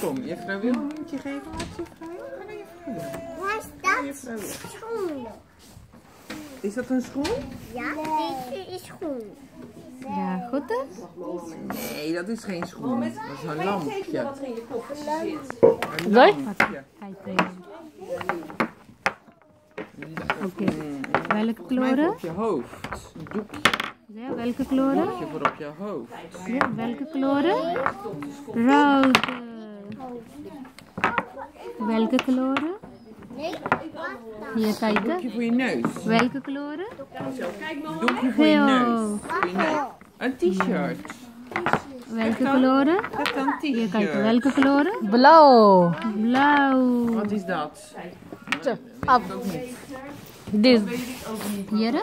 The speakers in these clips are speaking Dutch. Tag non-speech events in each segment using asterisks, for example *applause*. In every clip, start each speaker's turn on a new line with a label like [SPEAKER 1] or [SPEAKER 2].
[SPEAKER 1] Kom, juffrouw wil een muntje geven. Wat juffrouw wil? Naar juffrouw wil.
[SPEAKER 2] Waar is dat? Schoenen.
[SPEAKER 1] Is dat een schoen?
[SPEAKER 2] Ja, deze is groen.
[SPEAKER 3] Ja, goed hè?
[SPEAKER 1] Nee, dat is geen schoen. Dat is een lampje.
[SPEAKER 4] wat er in je koffer zit.
[SPEAKER 1] Een lampje.
[SPEAKER 3] Oké. Welke kleuren?
[SPEAKER 1] op je hoofd. Een doekje.
[SPEAKER 3] Ja, welke kleuren?
[SPEAKER 1] doekje voor op je hoofd.
[SPEAKER 3] Ja, welke kleuren? Rood. Welke kleuren?
[SPEAKER 2] Nee,
[SPEAKER 3] Hier kijken.
[SPEAKER 1] Doekje voor je neus.
[SPEAKER 3] Welke kleuren?
[SPEAKER 1] Doekje voor je
[SPEAKER 3] Geel.
[SPEAKER 1] neus. Voor je neus. Een t-shirt.
[SPEAKER 3] Welke kleuren?
[SPEAKER 1] Dat is een
[SPEAKER 3] Hier kijken.
[SPEAKER 1] t-shirt.
[SPEAKER 3] Welke kleuren?
[SPEAKER 5] Blauw.
[SPEAKER 3] Blauw.
[SPEAKER 1] Wat is dat?
[SPEAKER 5] Af. Dit.
[SPEAKER 3] Hier?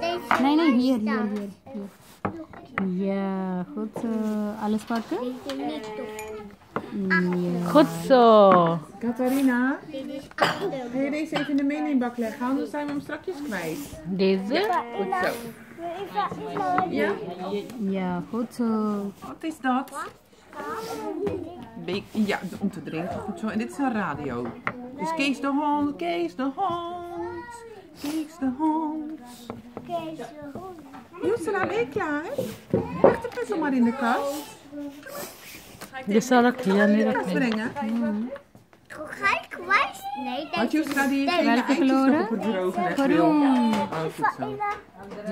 [SPEAKER 2] Deze
[SPEAKER 3] Nee, nee, hier, hier, hier. hier. Ja, goed zo. Alles pakken? Ja.
[SPEAKER 5] Goed zo.
[SPEAKER 1] Catharina, ga je deze even in de meeneembak leggen? Anders zijn we hem strakjes kwijt.
[SPEAKER 5] Deze.
[SPEAKER 1] Goed zo. Ja?
[SPEAKER 3] Ja, goed zo.
[SPEAKER 1] Wat is dat? Be- ja, om te drinken. Goed zo. En dit is een radio. Dus Kees de hond, Kees de hond, Kees de hond. Joesela, ben je klaar? Leg de puzzel maar in de kast.
[SPEAKER 5] Dit zal ik hier niet
[SPEAKER 1] Kast brengen.
[SPEAKER 2] Ga ik kwijt? Nee,
[SPEAKER 1] Joesela die heeft hele
[SPEAKER 3] Welke kleuren?
[SPEAKER 1] op het droog gelegd. wil.
[SPEAKER 3] Groen.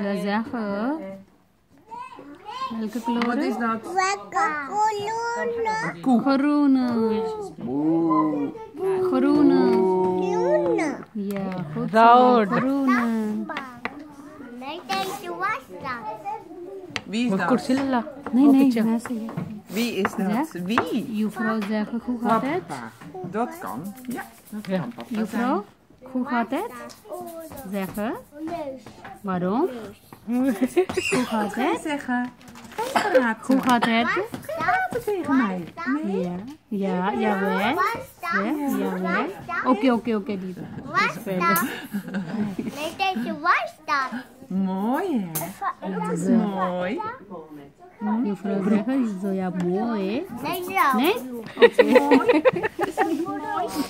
[SPEAKER 3] Ja, zeggen. Welke
[SPEAKER 1] Wat is
[SPEAKER 3] kleuren?
[SPEAKER 1] dat?
[SPEAKER 2] Welke
[SPEAKER 1] koe.
[SPEAKER 3] Groene. Groene.
[SPEAKER 2] Groene.
[SPEAKER 3] Ja, goed.
[SPEAKER 5] Rood.
[SPEAKER 3] Groene.
[SPEAKER 2] Nee, deze was dat.
[SPEAKER 1] Wie is dat?
[SPEAKER 3] Nee, nee, mensen.
[SPEAKER 1] Wie is dat? Wie?
[SPEAKER 3] Juffrouw zegt, hoe gaat het?
[SPEAKER 1] Dat kan. Ja, dat
[SPEAKER 5] Ja.
[SPEAKER 1] kan papa zijn.
[SPEAKER 3] Juffrouw, hoe gaat het? Zeggen. Waarom? Hoe gaat het?
[SPEAKER 1] zeggen?
[SPEAKER 3] Hoe gaat het?
[SPEAKER 1] praten tegen mij?
[SPEAKER 3] Ja, ja, jawel. Ja. Oké, oké, oké, die.
[SPEAKER 2] Was dat? *laughs* Nee, deze was dat.
[SPEAKER 1] Mooi hè? Dat is mooi.
[SPEAKER 3] Juffrouw zegt, zo ja, mooi. hè?
[SPEAKER 2] Nee, zo.
[SPEAKER 3] Nee?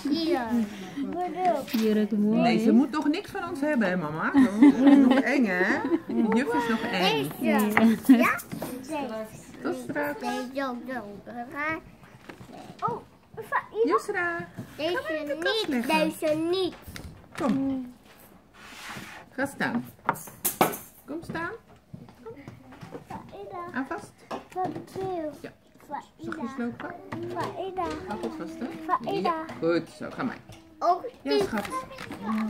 [SPEAKER 2] Hier.
[SPEAKER 3] Hier het mooi.
[SPEAKER 1] Nee, ze moet toch niks van ons hebben hè mama? Dat is nog eng hè? Juf is nog eng.
[SPEAKER 2] Deze. Ja? Deze.
[SPEAKER 1] Tot straks.
[SPEAKER 2] Oh,
[SPEAKER 1] Yusra,
[SPEAKER 2] deze niet. Deze niet.
[SPEAKER 1] kom. Ga staan. Kom staan. Aan vast. Ja. Zachtjes lopen. Hou goed vast hè? Ja, goed zo. Ga maar. Ja schat.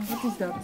[SPEAKER 1] Wat is dat?